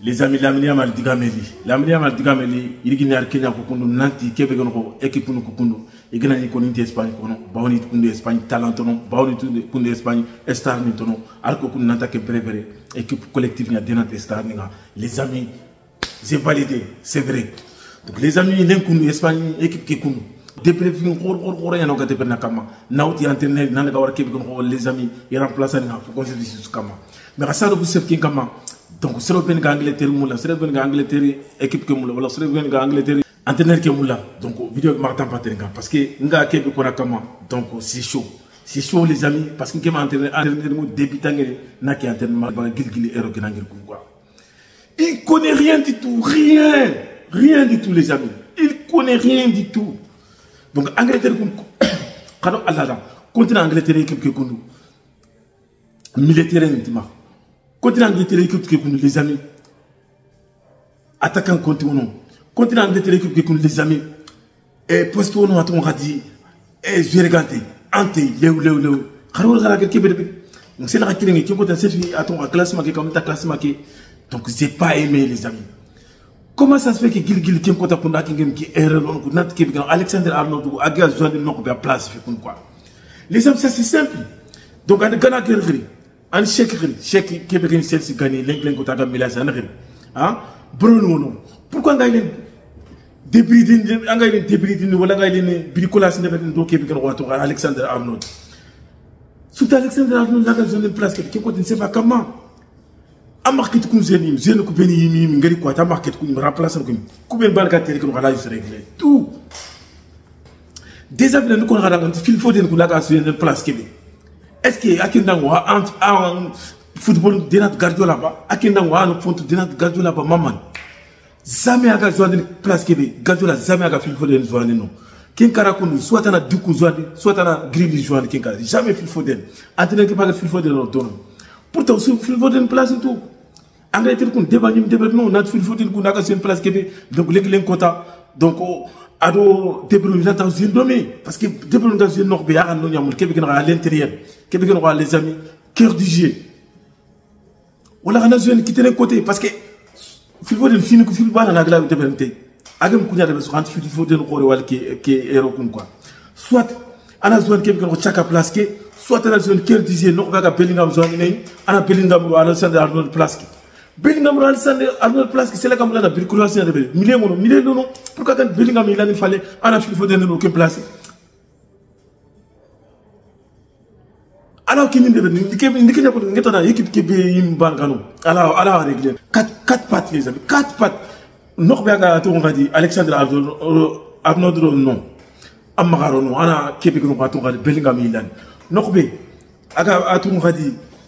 les amis lamini amal digameli lamini amal digameli irigini ar kenya ko kundu nanti kebe gono ko équipe nu ko kundu igana ni ko ninte espagne kono bawni kundu espagne talent no bawni kundu espagne star ni tono ar ko kundu nanta ke bere bere équipe collective ni denante star ni les amis j'ai validé c'est vrai donc les amis len kundu espagne équipe ke kundu depuis fin khor khor khor yana ga depuis nakama nauti entraîneur nan ga war les amis i remplaçant ni ko conseil kama mais rasado bu sef kin kama donc sere ben ga angleterre ben ga angleterre équipe ke wala ben ga angleterre entraîneur donc vidéo ma tan pater parce que donc c'est chaud. C'est chaud les amis. Parce que kema entraîneur entraîneur mo débutant ngere na entraîneur ma il connaît rien du tout. Rien. Rien du tout les amis. Il connaît rien du tout. Donc angleterre kun kado allah la continent angleterre équipe ke kundu militaire tima continent angleterre équipe ke kundu les amis. Attaquant continent continent angleterre équipe ke kundu les amis. Et poste wono aton gadi et zergante ante lew lew lew kharo khara ke kebe donc c'est la qui côté c'est aton classement ke comme ta classement ke donc j'ai pas aimé les amis. Comment ça se fait que gil gil kim kota kunda ki ngem ki erreur on nat ke Alexander Arnold ou aga zone no ko place fi quoi les amis ça c'est simple. Donc gana ke khiri an chèque khiri chèque ke be sel si gagner leng leng ko ta gam milage an khiri hein bruno non pourquoi ngay len débridin ngay len débridin wala ngay len bricolage ne ben do ke be ko to Alexander Arnold surtout Alexander Arnold aga zone place ke ko ne sait pas comment a market kun zeni zeni ku beni yimi yimi ngari ko ta market kun remplacer kun ku ben ban ka tere kun kala yusre régler tout déjà bien ko ngara ngan fil foden ku laga su une place kebe est-ce que hakilinango an football dena gardio laba hakilinango an fonto dena gardio laba mamani zame aga zwa ndeni place kebe gardio la zame aga fili fodeni zwa ndeni non kinkara kundu soit ana duku zwa ndi soit ana grili zwa ndi kinkara jamais fili fodeni antene ke paga fili fodeni non dono pourtant so fili fodeni place tout. Engrais tel kun deba nyim deba non. Nat fili fodeni kun aga zwa place kebe donc lek len kota. Donc oh, ado na taw sen domi parce que debro na sen nok be ya no ñamul kebe à l'intérieur kebe gën à les amis cœur du jeu wala xana jeune qui tene côté parce que fil fotin fini ko fil bana na gla debente agam kunya de so anti fil fotin ko wal ke ke ero kun quoi soit ana zone kebe ko chaka place ke soit ana zone cœur du jeu nok ba bellingham zone ne ana bellingham ana sande arnold place là la bricolation de milieu mono milieu non pourquoi quand ana fil faut donner aucun place alors qu'il n'y avait ni que ni que ko ngeta na équipe ke be yim bangano ala ala régler quatre pattes les amis quatre pattes nok be ga Alexandre Arnold non amagaro non ana kebe ko Bellingham il a nok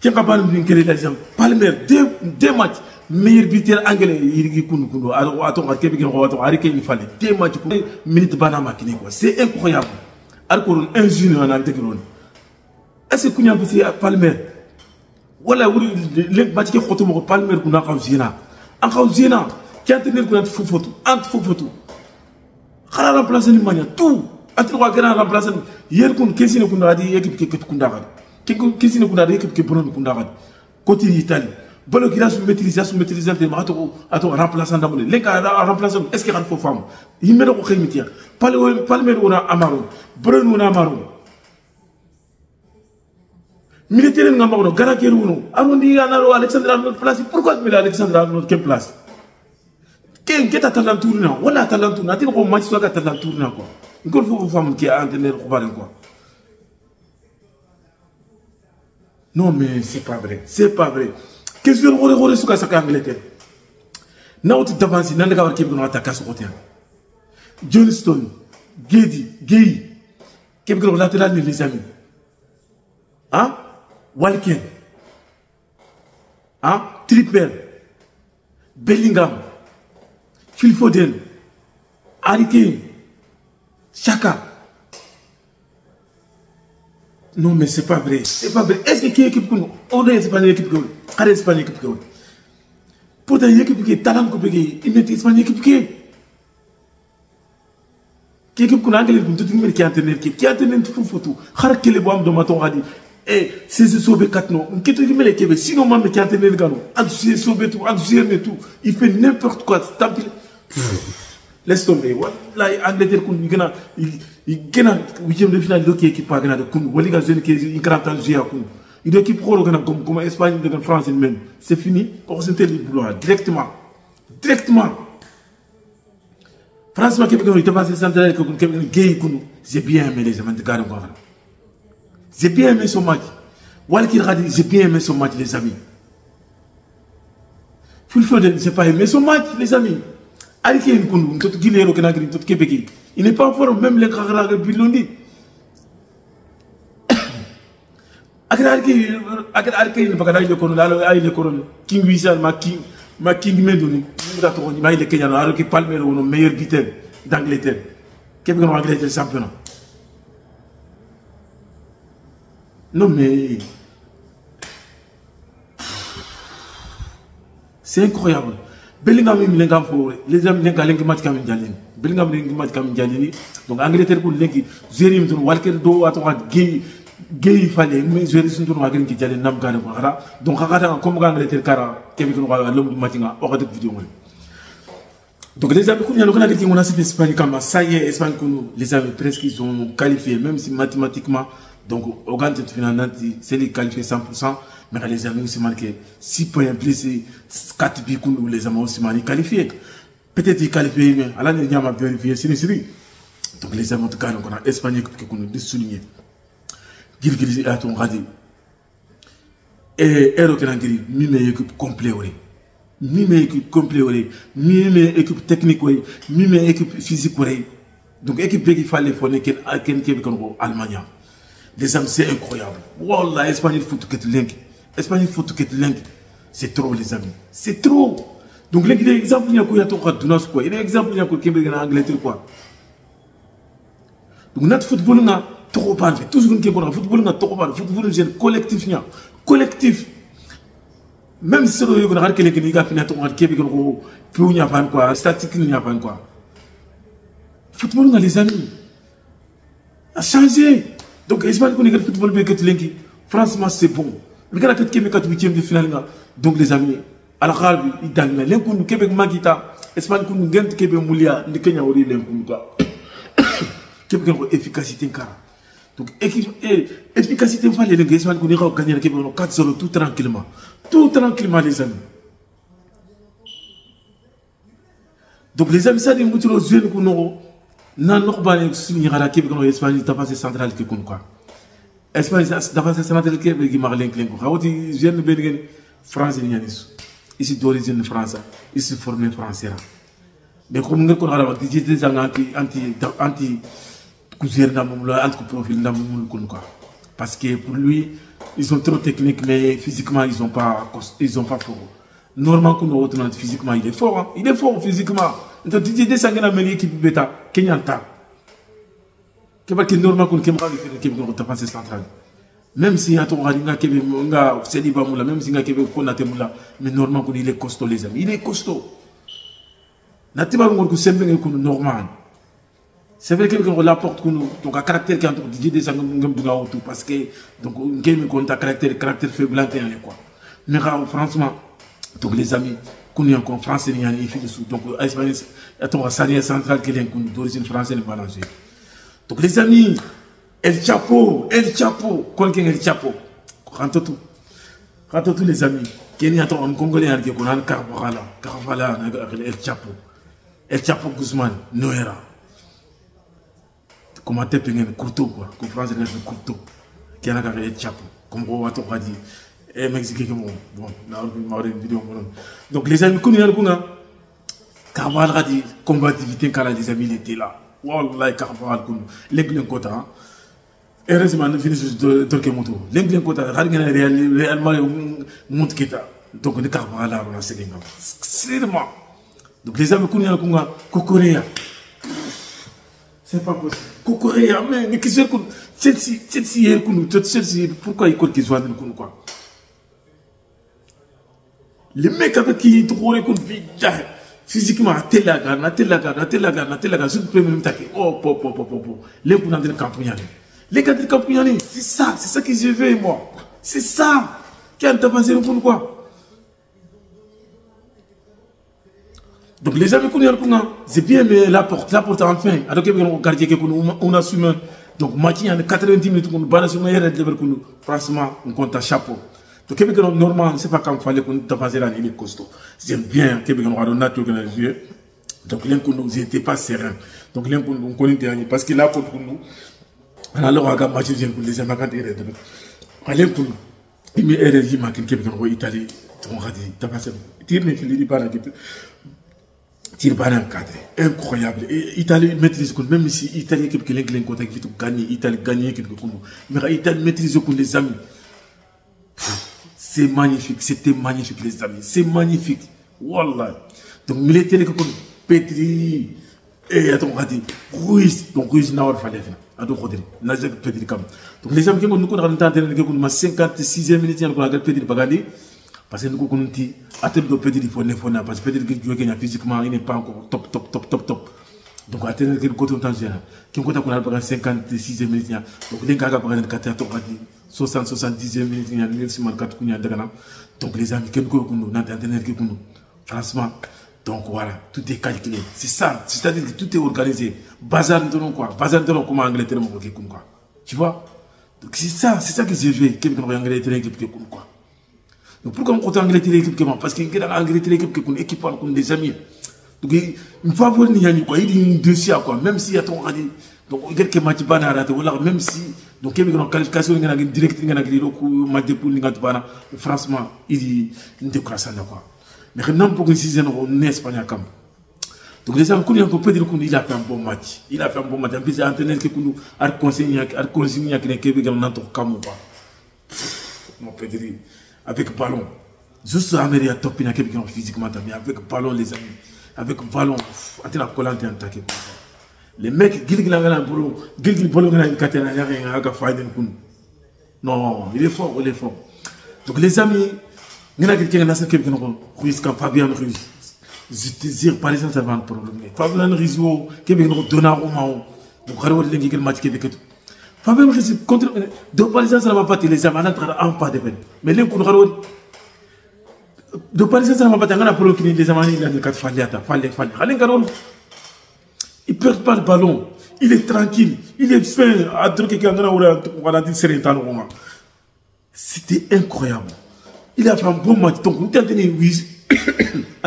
ken ka ban bin kere la jam palmer deux deux matchs. Meilleur buteur anglais yirgi kun kun ado ato ngar kebe ken wato ari ken fale deux matchs ko minute bana makini quoi. C'est incroyable. Ar ko un junior na tegron est-ce que kunya bi palmer wala wuri le match ke khoto mo palmer kuna xaw zina an xaw zina kente nir kuna fofotu ant fofotu xala remplacer ni mania tout. Atri ko gana remplacer yer kun kesine kun adi équipe ke kun dagal kesine kun adi équipe ke bonon kun dagal côté italie. Bolo kira su maîtriser su maîtriser te ma to ato remplaçant damone le ka remplacer est ce que kan fo fam yimbe ko xeymitia palme palme wona amaro. Bonon wona amaro. Militaire nga magono gana keru wono arondi anaro alexandre arnold place. Pourquoi mets alexandre arnold quelle place? Ken keta talantour na wala talantour na tin ko match so ka talantour na quoi. Ngol fo fam ki entraîneur ko quoi non mais c'est pas vrai. C'est pas vrai. Qu'est-ce que gore gore suka saka angleterre? Na wuti davansi nan daga war kebe kono attaque so hotel johnston gedi gay kebe kono latéral ni les amis hein? Walken. Hein? Triple bellingham. Phil Foden, Harry Kane, Chaka. Non, mais c'est pas vrai. C'est pas vrai. Est-ce que qui équipe qu'on on est Espagne équipe qu'on Quelle Espagne équipe qu'on Pourtant, une équipe qui est talent peut il met Espagne équipe qui qui équipe qu'on a le monde qui a entraîné qui qui a entraîné tout photo. Har kele bo am do maton radi. Eh, c'est ce sobe katno. Qu'est-ce que tu kebe sinon même qui a entraîné le gars. Enthousiasme sobe tout, enthousiasme tout. Il fait n'importe quoi. Tape laisse tomber. Wallahi angleterre kun igana igana huitième de finale doki équipe pas gana de kun. Wali ga jeune qui ikrata jia kun. Il équipe pro gana comme comme espagne france même. C'est fini. Pour se le boulot directement. Directement. France ma kebe il passé central que kun kebe gay kun. J'ai bien aimé les amis de garan quoi j'ai bien aimé son match. Wal qui radi j'ai bien aimé son match les amis. Fulford j'ai pas aimé son match les amis en kundu gri ntot kebeki il n'est pas fort même les khara ga bilondi akara alike akara alike ni bagada ile kono lalo ay le kono king ma king ma king meduni muda to ni may le kenya aro ki palmer meilleur buteur d'Angleterre Angleterre non mais c'est incroyable Bellingham mi lengam fo les amis lenga lengi match kam Bellingham lengi match kam donc Angleterre ko lengi zeri mi ton walker do gay gay fale. Mi zeri jalini donc comme Angleterre ngol donc les amis qu'on a qu'on a dit qu'on a cette Espagne comme ça y est Espagne qu'on les amis presque ils ont qualifié même si mathématiquement. Donc au grand final c'est les qualifiés 100% mais les amis aussi marqué 6 points plus 4 buts où les amis aussi. Peut-être qu'ils qualifiés, mais à l'année dernière, on a vérifié, c'est une Donc les amis, en tout cas, on a Espagne qui nous souligné. Gilgil a ton. Et Kenangiri, mime équipe complet, oui. Mime équipe. Mime équipe technique. Mime équipe physique. Donc équipe qui fallait qu'elle qui est en Allemagne. Les amis, c'est incroyable. Wallah, Espagne, il faut que tu. Espagne, il faut que tu l'aies. C'est trop, les amis. C'est trop. Donc, l'exemple, il y a quoi, il y a quoi. Il y a exemple, il y a quoi, quoi. Donc, notre football, on a trop parlé. Tout ce qu'on a football, on a trop parlé. Football, collectif, collectif. Même si on a quelqu'un qui a fini à ton Québec, on a pas quoi, statistique, il n'y a pas quoi. Football, on a les amis. A changé. Donc, Espagne, on a le football, mais Franchement, c'est bon. Tu as 4 huitième de finale, donc les amis, à râle, il gagne. Québec Magita, qu'on gagne Québec Moulia, le Kenya Québec efficacité car. Donc, efficacité, aller Espagne, qu'on ira gagner Québec 4-0 tout tranquillement. Tout tranquillement, les amis. Donc, les amis, ça, aux yeux, qu'on aura. Non, les à Québec, a passé central, que quoi. Espagne dafa sa sénateur ke be gi marlen klen ko. Xawti jeune ben gen français ni yanis ici d'origine français ici formé français là mais comme ngel ko xala di jité sang anti anti anti cousier na mom la anti profil na mom ko quoi. Parce que pour lui ils sont trop techniques mais physiquement ils ont pas ils ont pas fort normalement qu'on autre physiquement il est fort hein? il est fort physiquement. Donc di jité sang na meli équipe beta kenyanta keba ke normal kun kema ga fere kebe ko tapase central même si ato ga nga kebe même si nga kebe ko na temula mais normal il est costaud les amis. Il est costaud. Na c'est vrai que ko la porte kun donc a caractère qui entre des ngam parce que donc ta caractère caractère faible quoi. Mais franchement les amis kun yan kon français ni yani fi dessous donc espagnol ato salien central qui est d'origine française donc les amis, El Chapo, El Chapo, quelqu'un El Chapo. Quand tout, quand tous les amis, Kenya to en Congolais qui qu'on a Carvala, Carvala, El Chapo. El Chapo Guzman no era commentaire pengen couteau quoi. Conférence de couteau. Qui a El Chapo. Comme on va tout dire. Et Mexique bon bon na ma vidéo donc les amis qu'on y a Carval a dit combativité quand les amis étaient là wallahi Carval kun l'aigle kota heureusement ne de torque moto. L'aigle kota har ngena réellement mont kita donc ne Carval là on a c'est sérieusement donc les amis c'est pas possible. Mais Chelsea Chelsea pourquoi il compte qu'ils soient quoi? Le mec avec qui il trouve qu'on vit physiquement à tel lagar, à tel lagar, à tel lagar, à tel lagar, sur le premier minute, oh, pop, pop, pop, pop, les pour de Campugnani. Les gars de Campugnani, c'est ça, c'est ça que je veux, moi. C'est ça. Qui a passé le coup, quoi? Donc les amis c'est bien mais la porte, la porte enfin. Alors on gardien que on assume. Donc matin en 90 minutes qu'on balance sur meilleur de franchement on compte à chapeau. Québec, normalement, c'est pas fallait qu'on t'avance là, il est costaud. C'est bien, Québec, on a donné tout qu'on a vu. Donc, nous était pas serein. Donc, connaît dernier. Parce que a Italie. On a dit, t'as passé. Tire, mais il dit pas là, tire pas un cadre incroyable et Italie maîtrise même si Italie gagné Italie chose mais maîtrise les amis c'est magnifique, c'était magnifique les amis, c'est magnifique. Wallah. Donc militaire que comme Petri et on dit Ruiz, donc Ruiz n'a pas fallu faire. Ado Rodri, n'a pas Petri comme. Donc les amis qui nous connaissent en train de nous 56e minute on a Petri Bagadi parce que nous à tel de Petri il faut ne faut parce que Petri qui joue physiquement il n'est pas encore top top top top top. Donc à tel que côté on t'a dit qui on a 56e minute donc les gars qui ont 4 60 70 minutes il y a une semaine quatre kunya dagana. Donc les amis ke franchement donc voilà tout est calculé. C'est ça c'est-à-dire que tout est organisé. Bazar de quoi. Bazar Angleterre mo ke kunu quoi. Tu vois? Donc c'est ça c'est ça que j'ai vu que ko Angleterre ke kunu quoi. Donc pourquoi on compte Angleterre équipe que parce que ngena Angleterre équipe que kunu équipe des amis. Donc une fois pour ni quoi il dit une dossier quoi. Même si y a ton donc y a que match bana raté wala même si donc kebe kono qualification ngana bana franchement il dit nte krasana quoi. Mais pour si Espagne comme donc qu'il a fait un bon match. Il a fait un bon match. En plus entraîneur que nous a conseillé a conseillé que kebe kono nanto kamu quoi. Avec ballon. Juste Amélie a physiquement avec ballon les amis. Avec ballon antena collant en attaquer les mecs gilgil ngana bolo gilgil bolo ngana katena ngaka faiden kun non il est fort il est fort donc les amis ngana gilgil ngana sa kebe ngana Ruiz kan Fabien Ruiz je te jure par exemple ça un problème Fabien Ruiz wo kebe ngana Donnarumma wo donc xare wala ngi gel match kebe ketu Fabien Ruiz contre de par exemple ça va pas les amis en en pas de peine mais len kun xare de par exemple pas ngana pro kini les amis kat ne perd pas le ballon. Il est tranquille. Il est fin. C'était incroyable. Il a fait un bon match. Donc, on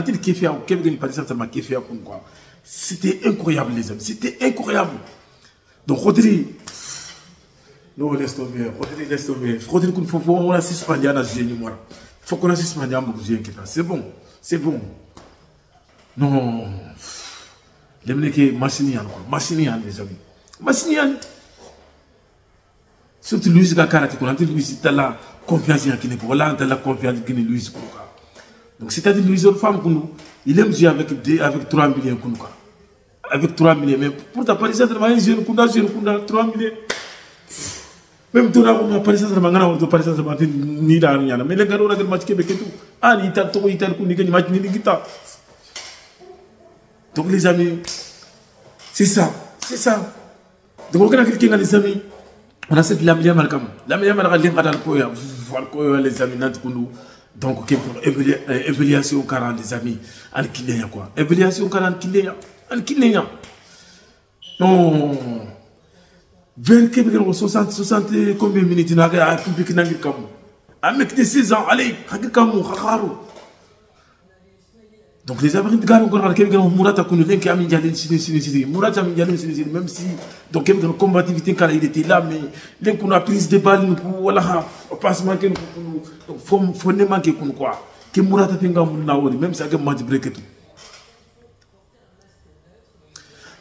C'était incroyable, les amis. C'était incroyable. Donc, Rodri. Non, laisse tomber. Rodri, laisse tomber. Rodri, il faut qu'on assiste à la Il faut qu'on assiste à la C'est bon. C'est bon. Non lemne ke masini yan quoi. Masini yan les amis. Surtout Luis ka tala confiance yan kine ko la confiance kine Luis donc c'est-à-dire femme il aime jouer avec deux avec 3 millions kunu avec 3 millions. Mais pour ta Paris Saint-Germain jeune kunda jeune kunda 3 millions. Même dona ko Paris Saint-Germain Paris ni da nyana mais le garo na match ke beketu ani ital to ital kuni ke match ni gita donc les amis, c'est ça, c'est ça. Donc on a quelqu'un les amis, on a cette lamia malkam. Lamia malkam lien kadal koya, koya les amis nant kunu. Donc pour évaluation 40 les amis, al kiléya quoi. Évaluation 40 kiléya, al kiléya. Non. Vers Québec, 60, 60, combien de minutes, n'a pas public n'a pas de 16 ans, allez, hakikamu, hakaro. Donc les amis gars on connaît quelqu'un Mourata Kounou lenki ami dialen sini sini sini Mourata ami dialen sini sini même si donc quelqu'un combativité quand il était là mais lenki on a prise de balle pour voilà passement que donc faut faut ne manquer quoi que Mourata tenga mun na wori même si avec match break et tout.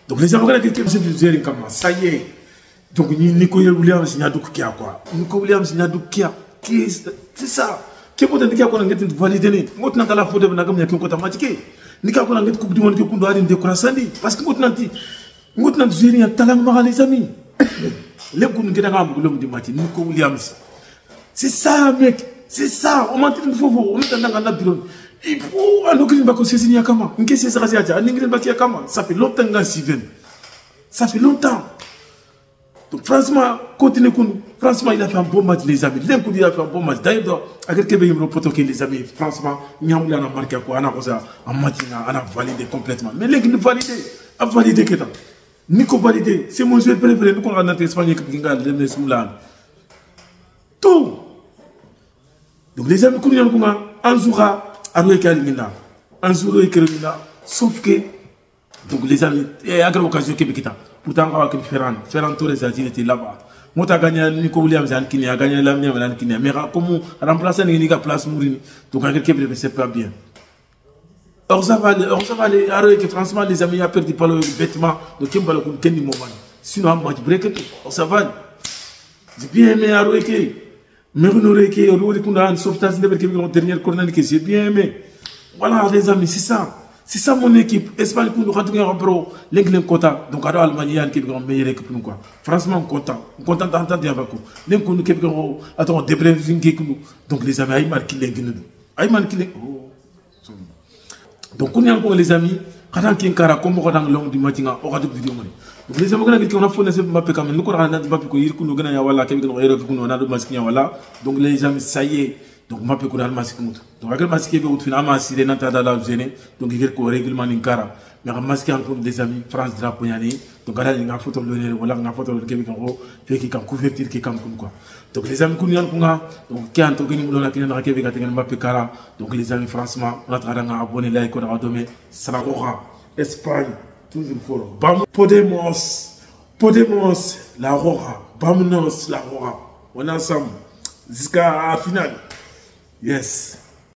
Donc les gars quelqu'un dire comme ça. Y est. Donc ni Nico Williams a donc qui a quoi. Nico Williams n'y a donc qui a c'est ça keko tandi kia kona ngeti valide ni ngot na kala fode na gamnya keko tamati ke ni ka kona ngeti coupe du monde kundo ari ndécourasandi parce que ngot nanti ngot nanti zeri ya talang ma les amis le kun ngeta ngam gulum di mati ni ko Williams c'est ça mec c'est ça on m'a dit fofo on tanda ngana biro il faut ando kini bako sesini ya kama? Nke sesa kasi aja ani ngini baki ya ça fait longtemps nga Steven ça fait longtemps donc franchement continuez franchement il a fait un bon match les amis. L'un il a fait un bon match. D'ailleurs avec quelqu'un qui me reporte que les amis franchement Niamou a marqué quoi? On a un match on a validé complètement. Mais nous validé. A validé que Nico validé. C'est mon joueur préféré. Nous qu'on a notre Espagne qui le Moulin tout. Donc les amis qu'on a un jour à Aroué Kalimina un jour à Kalimina sauf que donc les amis il y a une occasion qui est on va Ferran. Ferran Torres était là-bas. As gagné Nico Williams gagné Lamine en Kenya mais comme remplacer ni place c'est pas bien. Que franchement les amis a perdu par le vêtement qui va le kenni moment sinon un match break j'ai bien aimé mais on aurait a de dernière bien aimé. Voilà les amis c'est ça c'est ça mon équipe. Espagne, pour nous, quand on bro, l'Anglais content. Donc, alors, Allemagne, il équipe qui est meilleure équipe nous, quoi. Franchement, content. content d'entendre avec vous. L'Anglais, nous, équipe qui est, attends, débré, nous. Donc, les amis, Aïman qui nous. Aïman qui oh. Donc, on est encore les amis. Quand on est comme on l'homme du matin, vidéos. Donc, les amis, nous, on a nous, un peu comme nous, un peu Donc, les amis, ça y est donc ma pe ko dal masik mutu donc agal masik be utfina ama sire na tada la donc igel ko règlement ni kara mais ga masik en des amis France drapeau donc ala nga photo lo ne wala nga photo lo kebe ko fe ki kan couverture ki kan kun quoi. Donc les amis kun yan donc ma donc les amis franchement on a abonné like ko da domé Espagne toujours fort. Bam Podemos Podemos la Roja Bamnos la Roja on est ensemble. Jusqu'à la finale Yes.